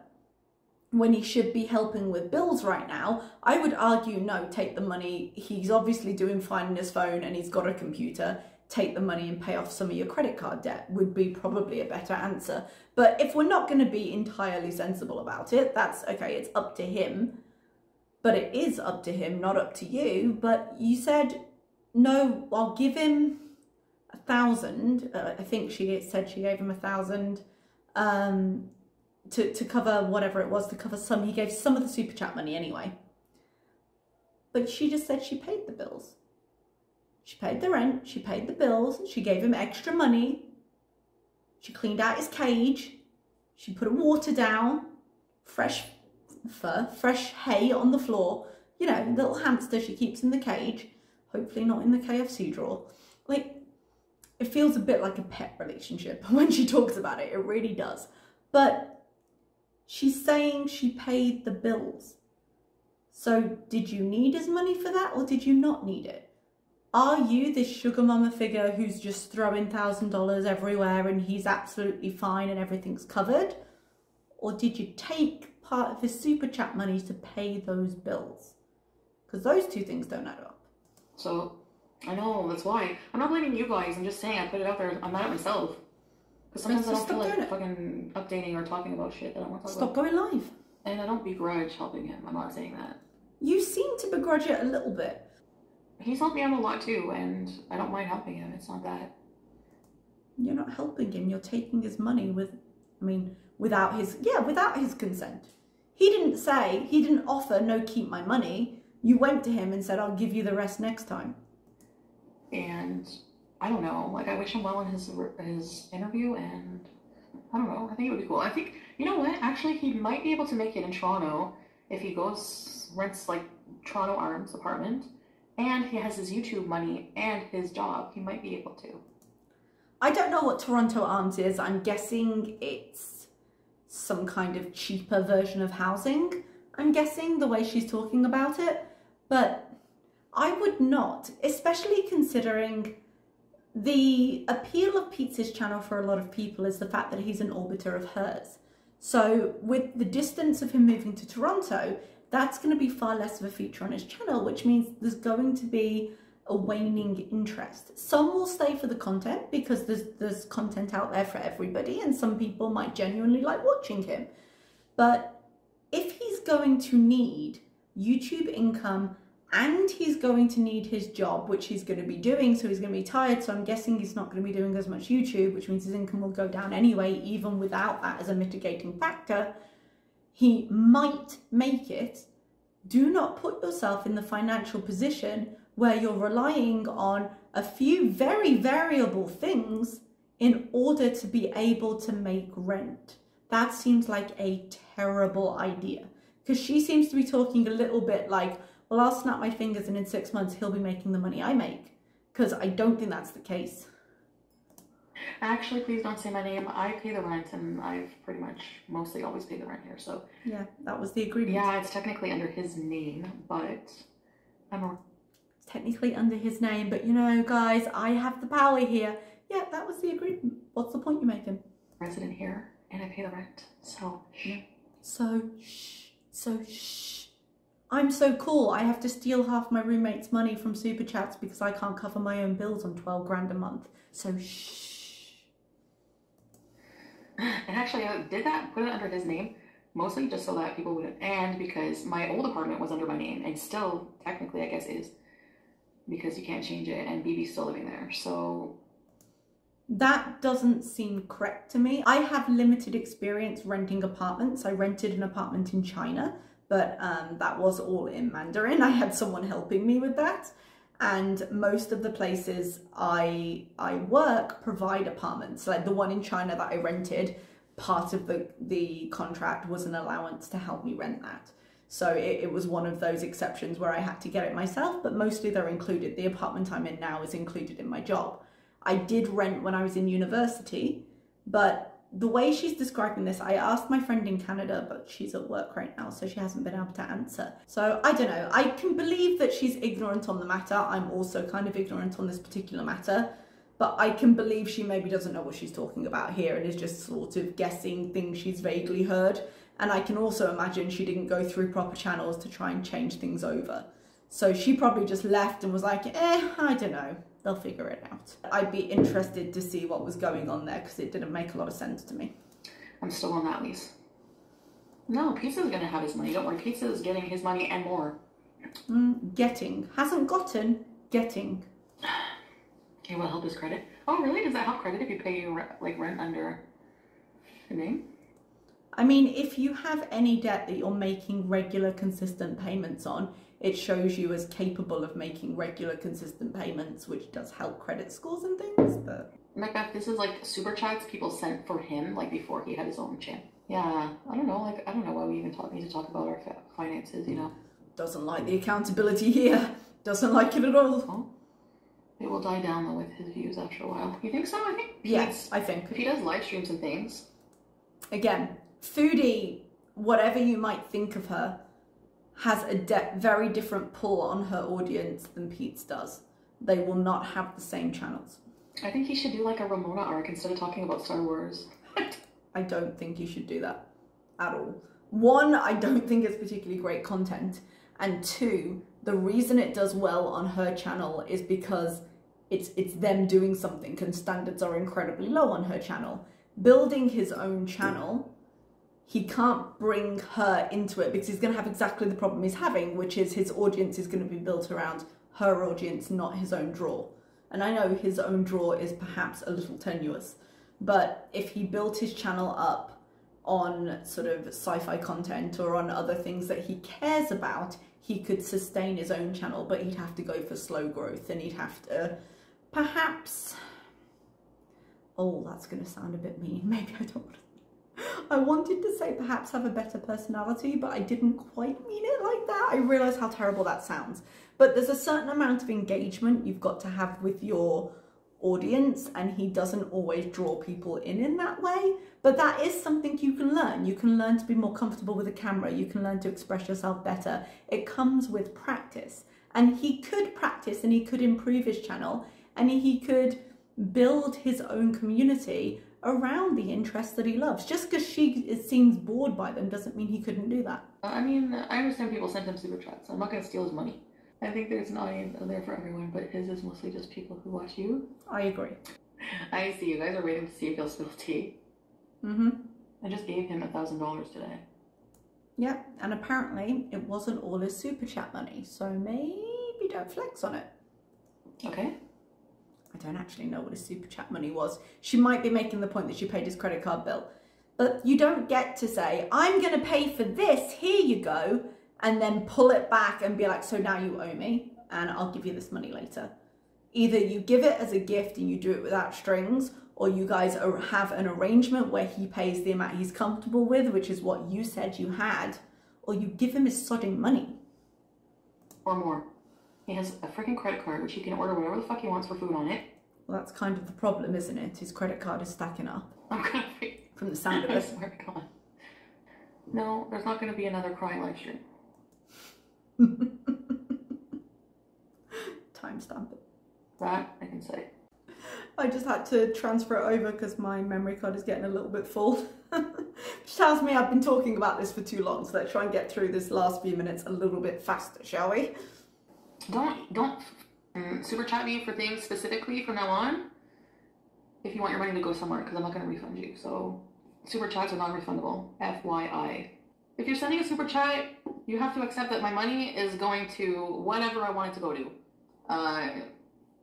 when he should be helping with bills right now? I would argue no, take the money. He's obviously doing fine on his phone and he's got a computer. Take the money and pay off some of your credit card debt would be probably a better answer. But if we're not going to be entirely sensible about it, that's okay, it's up to him. But it is up to him, not up to you. But you said, no, I'll give him a thousand. Uh, I think she said she gave him a thousand um, to, to cover whatever it was, to cover some. He gave some of the super chat money anyway. But she just said she paid the bills. She paid the rent, she paid the bills, she gave him extra money, she cleaned out his cage, she put a water down, fresh fur, fresh hay on the floor, you know, little hamster she keeps in the cage, hopefully not in the KFC drawer. Like, it feels a bit like a pet relationship when she talks about it, it really does. But she's saying she paid the bills. So, did you need his money for that or did you not need it? Are you this sugar mama figure who's just throwing thousand dollars everywhere and he's absolutely fine and everything's covered? Or did you take part of his super chat money to pay those bills? Because those two things don't add up. So, I know, that's why. I'm not blaming you guys. I'm just saying I put it out there. I'm mad at myself. Because sometimes I don't feel stop like fucking updating or talking about shit that I want to talk Stop about. going live. And I don't begrudge helping him. I'm not saying that. You seem to begrudge it a little bit. He's helped me out a lot too, and I don't mind helping him. It's not that. You're not helping him. You're taking his money with, I mean, without his, yeah, without his consent. He didn't say, he didn't offer, no, keep my money. You went to him and said, I'll give you the rest next time. And I don't know. Like I wish him well in his his interview, and I don't know. I think it would be cool. I think you know what? Actually, he might be able to make it in Toronto if he goes rents like Toronto Arms apartment, and he has his YouTube money and his job. He might be able to. I don't know what Toronto Arms is. I'm guessing it's some kind of cheaper version of housing. I'm guessing the way she's talking about it. But I would not, especially considering the appeal of Pete's channel for a lot of people is the fact that he's an orbiter of hers. So with the distance of him moving to Toronto, that's going to be far less of a feature on his channel, which means there's going to be a waning interest. Some will stay for the content because there's, there's content out there for everybody and some people might genuinely like watching him. But if he's going to need YouTube income and he's going to need his job, which he's going to be doing, so he's going to be tired. So I'm guessing he's not going to be doing as much YouTube, which means his income will go down anyway, even without that as a mitigating factor. He might make it. Do not put yourself in the financial position where you're relying on a few very variable things in order to be able to make rent. That seems like a terrible idea because she seems to be talking a little bit like, well, I'll snap my fingers and in six months he'll be making the money I make. Because I don't think that's the case. Actually, please don't say my name. I pay the rent and I've pretty much mostly always paid the rent here. So, Yeah, that was the agreement. yeah, it's technically under his name, but I'm a It's technically under his name, but you know, guys, I have the power here. Yeah, that was the agreement. What's the point you're making? resident here and I pay the rent. So, yeah. So, shh. So, shh. I'm so cool. I have to steal half my roommate's money from super chats because I can't cover my own bills on 12 grand a month. So, shh. And actually, I did that, put it under his name, mostly just so that people wouldn't. And because my old apartment was under my name, and still, technically, I guess, is because you can't change it, and BB's still living there. So, That doesn't seem correct to me. I have limited experience renting apartments. I rented an apartment in China, but um, that was all in Mandarin. I had someone helping me with that. And most of the places I I work provide apartments. Like the one in China that I rented, part of the, the contract was an allowance to help me rent that. So it, it was one of those exceptions where I had to get it myself, but mostly they're included. The apartment I'm in now is included in my job. I did rent when I was in university, but the way she's describing this, I asked my friend in Canada, but she's at work right now, so she hasn't been able to answer. So I don't know. I can believe that she's ignorant on the matter. I'm also kind of ignorant on this particular matter, but I can believe she maybe doesn't know what she's talking about here and is just sort of guessing things she's vaguely heard. And I can also imagine she didn't go through proper channels to try and change things over. So she probably just left and was like, eh, I don't know. They'll figure it out. I'd be interested to see what was going on there because it didn't make a lot of sense to me. I'm still on that lease. No, Pizza's gonna have his money. Don't worry, Pizza's getting his money and more. Mm, getting. Hasn't gotten, getting. It will help his credit. Oh, really? Does that help credit if you pay your like rent under the name? I mean, if you have any debt that you're making regular, consistent payments on, it shows you as capable of making regular, consistent payments, which does help credit scores and things. But oh Macbeth, this is like super chats people sent for him like before he had his own channel. Yeah, I don't know. Like I don't know why we even talk, need to talk about our finances. You know, doesn't like the accountability here. Doesn't like it at all. oh, it will die down though with his views after a while. You think so? I think Yes, I think. If he does live streams and things, again, Foodie, whatever you might think of her, has a de- very different pull on her audience than Pete's does. They will not have the same channels. I think he should do like a Ramona arc instead of talking about Star Wars. I don't think you should do that at all. One, I don't think it's particularly great content. And two, the reason it does well on her channel is because it's it's them doing something and standards are incredibly low on her channel. Building his own channel, he can't bring her into it because he's going to have exactly the problem he's having, which is his audience is going to be built around her audience, not his own draw. And I know his own draw is perhaps a little tenuous, but if he built his channel up on sort of sci-fi content or on other things that he cares about, he could sustain his own channel, but he'd have to go for slow growth and he'd have to perhaps oh that's going to sound a bit mean maybe i don't i wanted to say perhaps have a better personality but i didn't quite mean it like that i realize how terrible that sounds but there's a certain amount of engagement you've got to have with your audience and he doesn't always draw people in in that way. But that is something you can learn. You can learn to be more comfortable with a camera. You can learn to express yourself better. It comes with practice. And he could practice and he could improve his channel and he could build his own community around the interests that he loves. Just because she seems bored by them doesn't mean he couldn't do that. I mean, I understand people send him super chats. So I'm not gonna steal his money. I think there's an audience there for everyone, but his is mostly just people who watch you. I agree. I see you guys are waiting to see if he'll spill tea. Mm-hmm. I just gave him a thousand dollars today. Yeah, and apparently it wasn't all his super chat money, so maybe don't flex on it. Okay. I don't actually know what his super chat money was. She might be making the point that she paid his credit card bill. But you don't get to say, I'm going to pay for this, here you go, and then pull it back and be like, so now you owe me and I'll give you this money later. Either you give it as a gift and you do it without strings, or you guys have an arrangement where he pays the amount he's comfortable with, which is what you said you had, or you give him his sodding money. Or more. He has a freaking credit card which he can order whatever the fuck he wants for food on it. Well, that's kind of the problem, isn't it? His credit card is stacking up I'm gonna be. from the sound of I it. swear to God. No, there's not gonna be another crying live stream. Timestamp it. That I can say. I just had to transfer it over because my memory card is getting a little bit full. Which tells me I've been talking about this for too long, so let's try and get through this last few minutes a little bit faster, shall we? Don't don't mm, super chat me for things specifically from now on. If you want your money to go somewhere, because I'm not gonna refund you. So super chats are non-refundable. FYI. If you're sending a super chat, you have to accept that my money is going to whatever I want it to go to. Uh,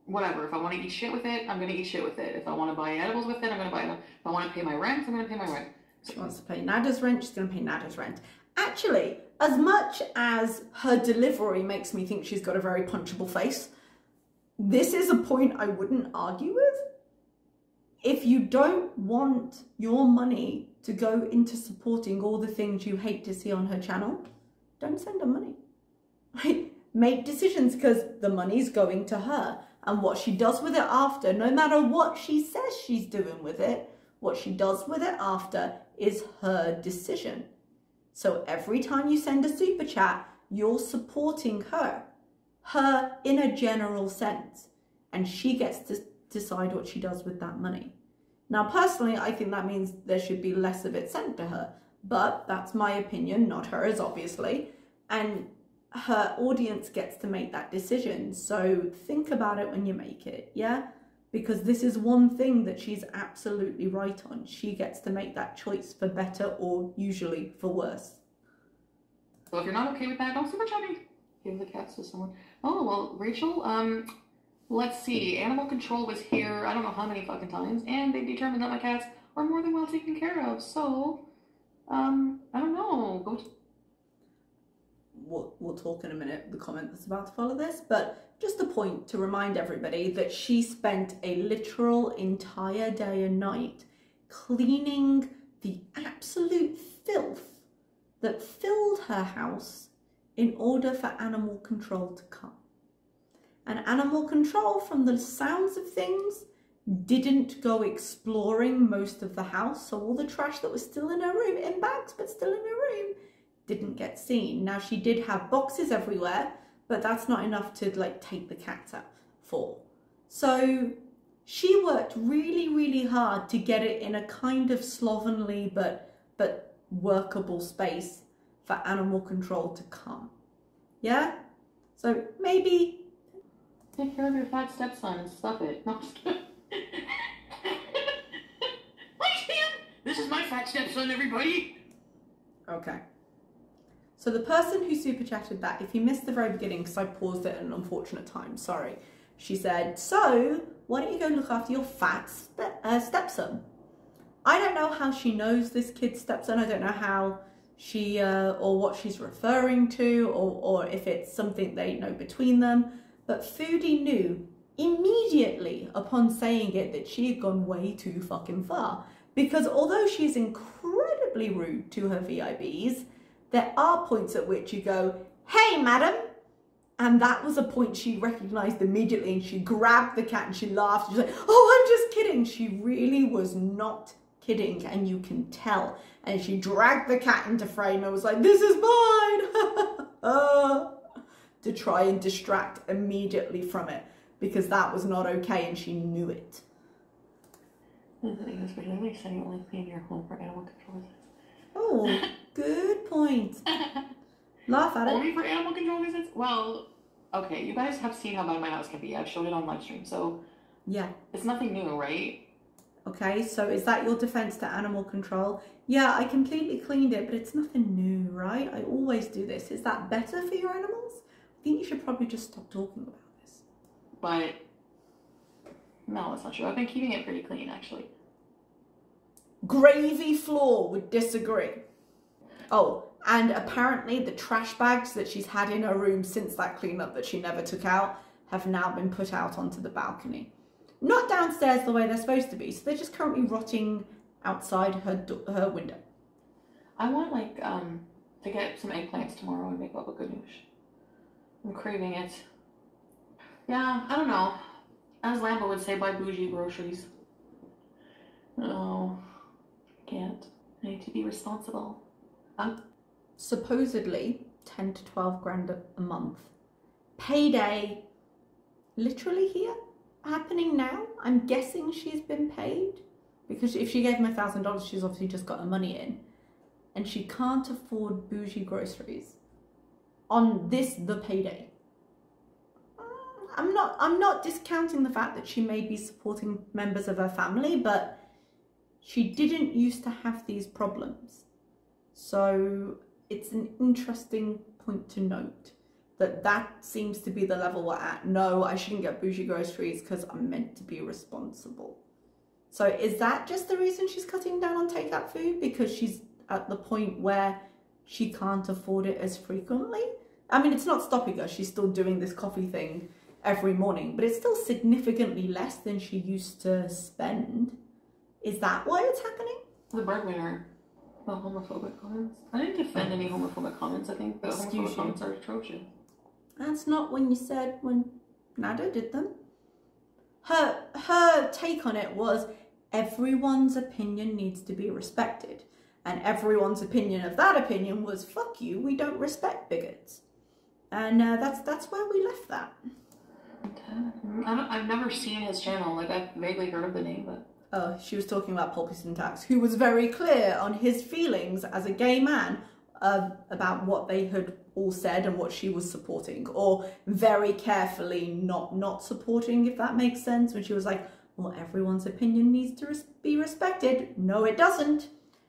whatever. If I want to eat shit with it, I'm gonna eat shit with it. If I want to buy edibles with it, I'm gonna buy them. If I want to pay my rent, I'm gonna pay my rent. She wants to pay Nader's rent, she's to pay Nader's rent. Actually, as much as her delivery makes me think she's got a very punchable face, this is a point I wouldn't argue with. If you don't want your money to go into supporting all the things you hate to see on her channel, don't send her money. Make decisions because the money's going to her. And what she does with it after, no matter what she says she's doing with it, what she does with it after is her decision. So every time you send a super chat, you're supporting her, her in a general sense, and she gets to decide what she does with that money. Now, personally, I think that means there should be less of it sent to her, but that's my opinion, not hers, obviously. And her audience gets to make that decision. So think about it when you make it, yeah? Because this is one thing that she's absolutely right on. She gets to make that choice for better or usually for worse. So if you're not okay with that, don't super me. Give the cats to someone. Oh well, Rachel. Um, let's see. Animal control was here. I don't know how many fucking times, and they determined that my cats are more than well taken care of. So, um, I don't know. Go. We'll, we'll talk in a minute, the comment that's about to follow this, but just a point to remind everybody that she spent a literal entire day and night cleaning the absolute filth that filled her house in order for animal control to come. And animal control, from the sounds of things, didn't go exploring most of the house. So all the trash that was still in her room, in bags, but still in her room, didn't get seen. Now she did have boxes everywhere, but that's not enough to like take the cat out for. So she worked really, really hard to get it in a kind of slovenly but but workable space for animal control to come. Yeah? So maybe Take care of your fat stepson and stop it. No, I'm just kidding. Hi, Stan. This is my fat stepson, everybody. Okay. So the person who super chatted that, if you missed the very beginning, because I paused it at an unfortunate time, sorry. She said, "So why don't you go look after your fat uh, stepson?" I don't know how she knows this kid's stepson. I don't know how she uh, or what she's referring to, or or if it's something they know between them. But Foodie knew immediately upon saying it that she had gone way too fucking far. Because although she's incredibly rude to her VIPs, there are points at which you go, hey, madam, And that was a point she recognized immediately and she grabbed the cat and she laughed. She's like, oh, I'm just kidding. She really was not kidding and you can tell. And she dragged the cat into frame and was like, this is mine. Uh, to try and distract immediately from it because that was not okay and she knew it. Really saying you only your home for animal control. Oh, good point. Laugh at it. Only for animal control visits? Well, okay, you guys have seen how bad my house can be. I've showed it on live stream, so Yeah. it's nothing new, right? Okay, so is that your defense to animal control? Yeah, I completely cleaned it, but it's nothing new, right? I always do this. Is that better for your animals? I think you should probably just stop talking about this. But no, that's not true. I've been keeping it pretty clean, actually. Gravy Floor would disagree. Oh, and apparently the trash bags that she's had in her room since that cleanup that she never took out have now been put out onto the balcony. Not downstairs the way they're supposed to be, so they're just currently rotting outside her her window. I want like um to get some eggplants tomorrow and make baba ganoush. I'm craving it. Yeah, I don't know. As Lambo would say, buy bougie groceries. No, I can't. I need to be responsible. Supposedly 10 to 12 grand a, month. Payday, literally here, happening now. I'm guessing she's been paid because if she gave him a thousand dollars, she's obviously just got her money in, and she can't afford bougie groceries on this the payday. I'm not. I'm not discounting the fact that she may be supporting members of her family, but she didn't used to have these problems. So it's an interesting point to note that that seems to be the level we're at. No, I shouldn't get bougie groceries because I'm meant to be responsible. So is that just the reason she's cutting down on takeout food because she's at the point where she can't afford it as frequently? I mean, it's not stopping her. She's still doing this coffee thing every morning, but it's still significantly less than she used to spend. Is that why it's happening? The breadwinner. The homophobic comments. I didn't defend any homophobic comments. I think the Excuse homophobic you. comments are atrocious. That's not when you said when Nader did them. Her her take on it was everyone's opinion needs to be respected. And everyone's opinion of that opinion was fuck you, we don't respect bigots. And uh, that's that's where we left that. I don't, I've never seen his channel. Like I've vaguely heard of the name, but Oh, she was talking about Poppy Syntax, who was very clear on his feelings as a gay man uh, about what they had all said and what she was supporting, or very carefully not not supporting, if that makes sense. When she was like, "Well, everyone's opinion needs to res- be respected." No, it doesn't.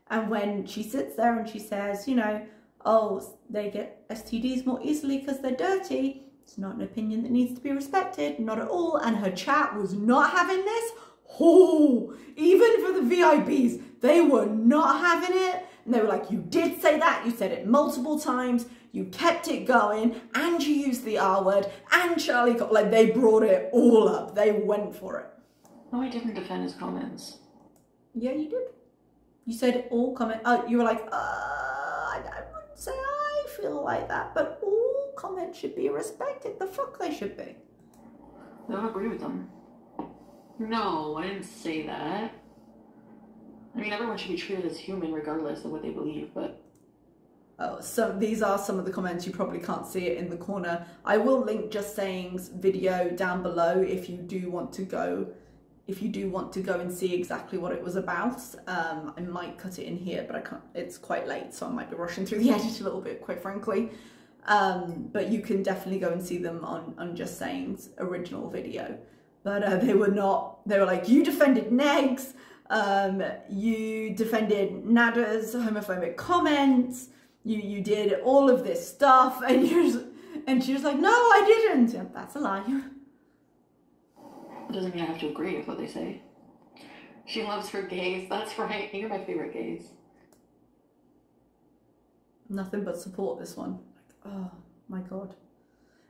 And when she sits there and she says, you know, "Oh, they get STDs more easily because they're dirty," it's not an opinion that needs to be respected, not at all. And her chat was not having this. Oh, even for the VIPs, they were not having it. And they were like, You did say that. You said it multiple times. You kept it going. And you used the R word. And Charlie got, like, they brought it all up. They went for it. no, I didn't defend his comments. Yeah, you did. You said all comment. Oh, you were like, uh, I, I wouldn't say I feel like that, but all comments should be respected. The fuck they should be. I don't agree with them. No, I didn't say that. I mean, everyone should be treated as human regardless of what they believe, but Oh, so these are some of the comments. You probably can't see it in the corner. I will link Just Saying's video down below if you do want to go. If you do want to go and see exactly what it was about, um, I might cut it in here, but I can't. It's quite late, so I might be rushing through the edit a little bit, quite frankly. Um, but you can definitely go and see them on on Just Saying's original video. But uh, they were not. They were like, you defended Negs. Um, you defended Nader's homophobic comments you you did all of this stuff and you and she was like no i didn't Yeah, that's a lie it doesn't mean I have to agree with what they say. She loves her gays. That's right. You're my favorite gays. nothing but support this one like oh my god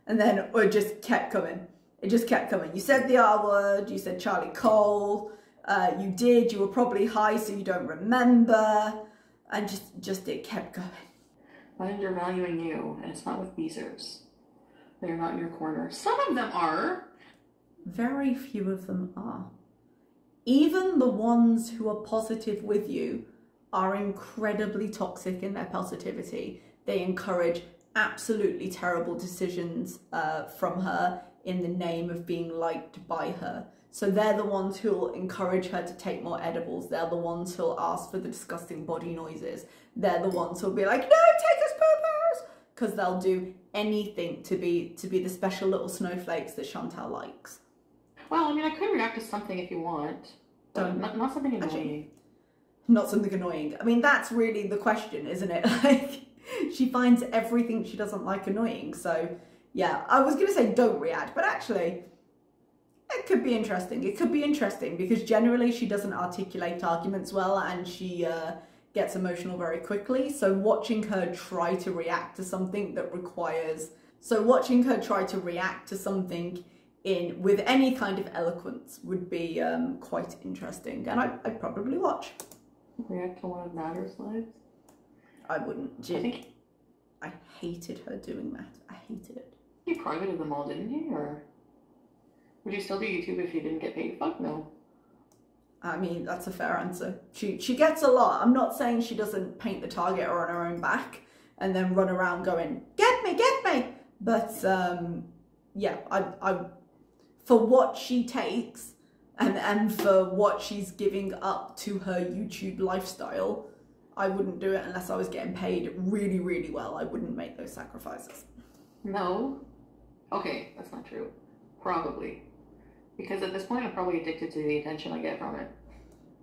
and then it just kept coming it just kept coming you said the r word you said charlie cole uh, you did you were probably high so you don't remember and just just it kept going I'm undervaluing you, and it's not with Beezers. They're not in your corner. Some of them are. Very few of them are. Even the ones who are positive with you are incredibly toxic in their positivity. They encourage absolutely terrible decisions uh, from her in the name of being liked by her. So they're the ones who'll encourage her to take more edibles. They're the ones who'll ask for the disgusting body noises. They're the ones who'll be like, no, take us poopers! Because they'll do anything to be to be the special little snowflakes that Chantal likes. Well, I mean, I could react to something if you want. Don't. not, not something Actually- annoying. Not something annoying. I mean, that's really the question, isn't it? Like, she finds everything she doesn't like annoying. So, yeah, I was going to say don't react, but actually, it could be interesting. It could be interesting because generally she doesn't articulate arguments well and she uh, gets emotional very quickly. So, watching her try to react to something that requires. So, watching her try to react to something in with any kind of eloquence would be um, quite interesting, and I, I'd probably watch. React to one of Matter's lives. I wouldn't. I think I hated her doing that. I hated it. He privated them all, didn't he? Or would you still do YouTube if you didn't get paid? Fuck no. I mean, that's a fair answer. She she gets a lot. I'm not saying she doesn't paint the target or on her own back and then run around going, "Get me, get me." But um, yeah, I I for what she takes and and for what she's giving up to her YouTube lifestyle, I wouldn't do it unless I was getting paid really really well. I wouldn't make those sacrifices. No. Okay, that's not true. Probably. Because at this point, I'm probably addicted to the attention I get from it.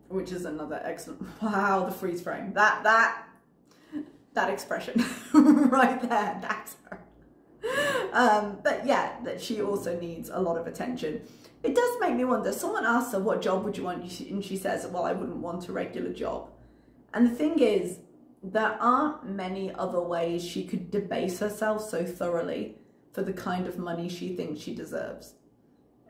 which is another excellent wow the freeze frame. That that that expression. Right there that's her. Um but yeah that she also needs a lot of attention. It does make me wonder someone asks her what job would you want? And she says well i wouldn't want a regular job. And the thing is there aren't many other ways she could debase herself so thoroughly for the kind of money she thinks she deserves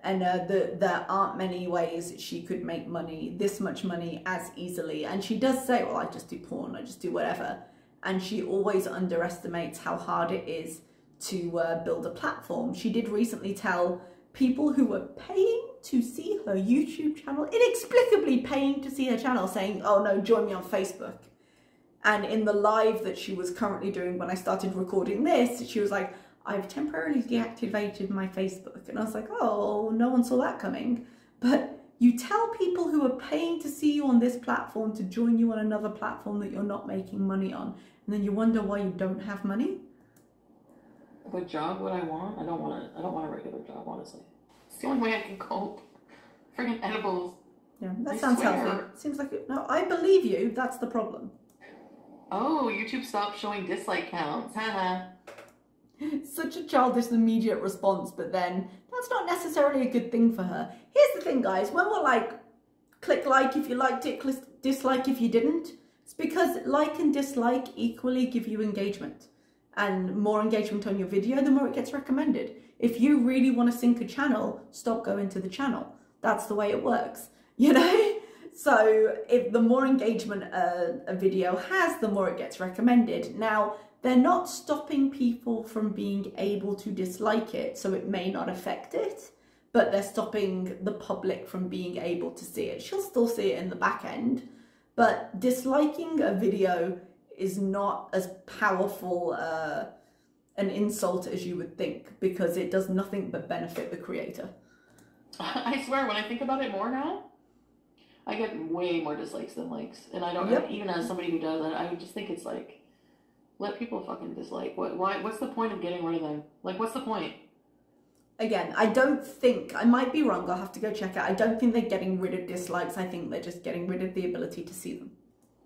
and uh, the, there aren't many ways she could make money, this much money, as easily. And she does say, well, I just do porn, I just do whatever. And she always underestimates how hard it is to uh, build a platform. She did recently tell people who were paying to see her YouTube channel, inexplicably paying to see her channel, saying, oh no, join me on Facebook. And in the live that she was currently doing when I started recording this, she was like, I've temporarily deactivated my Facebook. And I was like, oh, no one saw that coming. But you tell people who are paying to see you on this platform to join you on another platform that you're not making money on. And then you wonder why you don't have money. What job would I want? I don't want a, I don't want a regular job, honestly. It's the only way I can cope. Friggin' edibles. Yeah, that I sounds swear. healthy. Seems like it. No, I believe you. That's the problem. Oh, YouTube stopped showing dislike counts. Haha. Such a childish immediate response, but then that's not necessarily a good thing for her. Here's the thing, guys. When we're like, click like if you liked it, click dislike if you didn't, it's because like and dislike equally give you engagement. And more engagement on your video, the more it gets recommended. If you really want to sink a channel, stop going to the channel. That's the way it works, you know? So if the more engagement a, a video has, the more it gets recommended. Now, they're not stopping people from being able to dislike it, so it may not affect it, but they're stopping the public from being able to see it. She'll still see it in the back end, but disliking a video is not as powerful uh, an insult as you would think because it does nothing but benefit the creator. I swear, when I think about it more now, I get way more dislikes than likes. And I don't, Yep. even as somebody who does it, I just think it's like, let people fucking dislike. What, why, what's the point of getting rid of them? Like, what's the point? Again, I don't think, I might be wrong, I'll have to go check it. I don't think they're getting rid of dislikes, I think they're just getting rid of the ability to see them.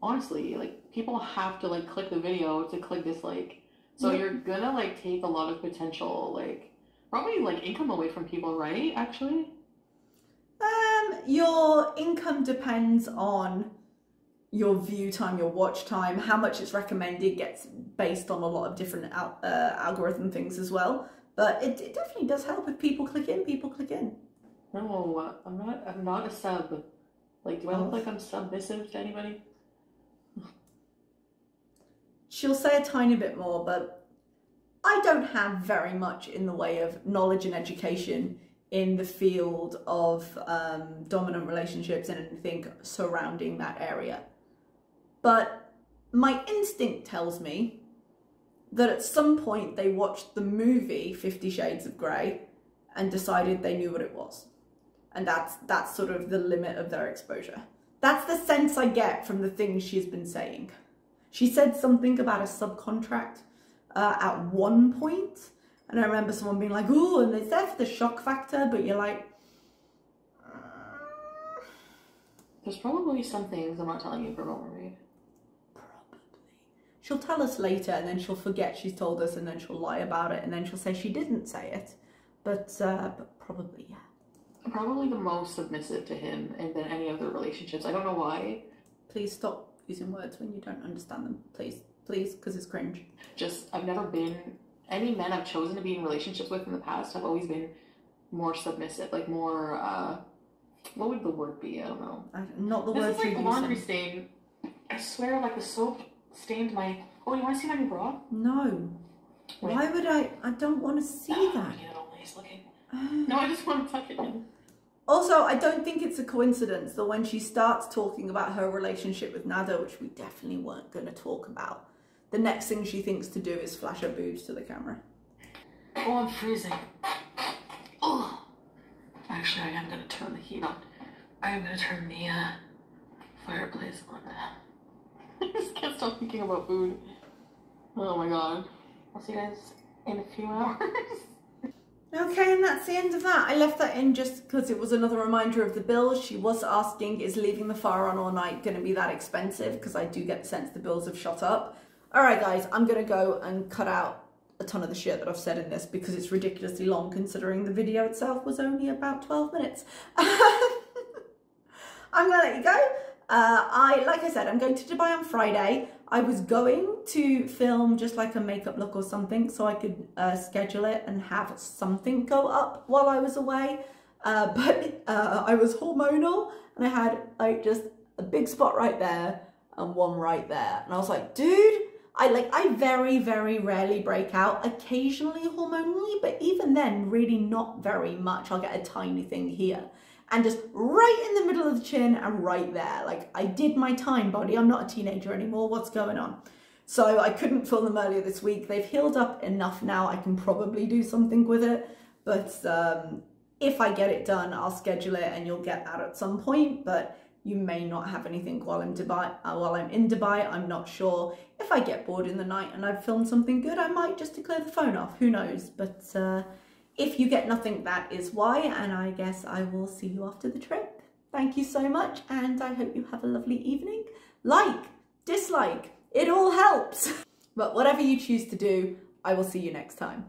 Honestly, like, people have to, like, click the video to click dislike. So Yep. you're gonna, like, take a lot of potential, like, probably, like, income away from people, right? Actually? Um, your income depends on your view time, your watch time, how much it's recommended gets based on a lot of different al- uh, algorithm things as well. But it, it definitely does help if people click in, people click in. No, I'm not, I'm not a sub. Like, do I Oh. look like I'm submissive to anybody? She'll say a tiny bit more, but I don't have very much in the way of knowledge and education in the field of um, dominant relationships and anything surrounding that area. But my instinct tells me that at some point they watched the movie Fifty Shades of Grey and decided they knew what it was. And that's that's sort of the limit of their exposure. That's the sense I get from the things she's been saying. She said something about a subcontract uh, at one point, and I remember someone being like, "Oh, and there for the shock factor," but you're like, There's probably some things I'm not telling you for read. She'll tell us later and then she'll forget she's told us and then she'll lie about it and then she'll say she didn't say it. But uh, but probably yeah. Probably the most submissive to him and than any other relationships. I don't know why. Please stop using words when you don't understand them. Please. Please, because it's cringe. Just I've never been any men I've chosen to be in relationships with in the past have always been more submissive, like more uh what would the word be? I don't know. I, not the This words is like laundry stain. I swear like the soap stained my Oh, you wanna see my new bra? No. Wait. Why would I? I don't want to see Oh, that. look at all nice looking. No, I just want to tuck it in. Also, I don't think it's a coincidence that when she starts talking about her relationship with Nader, which we definitely weren't going to talk about, the next thing she thinks to do is flash her boobs to the camera. Oh, I'm freezing. Oh. Actually, I am gonna turn the heat on. I am gonna turn the uh, fireplace on. I just can't stop thinking about food. Oh my god. I'll see you guys in a few hours. Okay, and that's the end of that. I left that in just because it was another reminder of the bills. She was asking, is leaving the fire on all night going to be that expensive? Because I do get the sense the bills have shot up. All right, guys, I'm going to go and cut out a ton of the shit that I've said in this because it's ridiculously long considering the video itself was only about 12 minutes. I'm going to let you go. Uh, I, like I said, I'm going to Dubai on Friday. I was going to film just like a makeup look or something so I could uh, schedule it and have something go up while I was away. Uh, but uh, I was hormonal and I had like just a big spot right there and one right there. And I was like, dude, I like, I very, very rarely break out, occasionally hormonally, but even then, really not very much. I'll get a tiny thing here and just right in the middle of the chin and right there. Like I did my time, body. I'm not a teenager anymore. What's going on? So I couldn't film them earlier this week. They've healed up enough now. I can probably do something with it. But um, if I get it done, I'll schedule it and you'll get that at some point. But you may not have anything while I'm Dubai. Uh, while I'm in Dubai, I'm not sure. If I get bored in the night and I've filmed something good, I might just declare the phone off. Who knows? But uh, if you get nothing, that is why, and I guess I will see you after the trip. Thank you so much, and I hope you have a lovely evening. Like, dislike, it all helps. But whatever you choose to do, I will see you next time.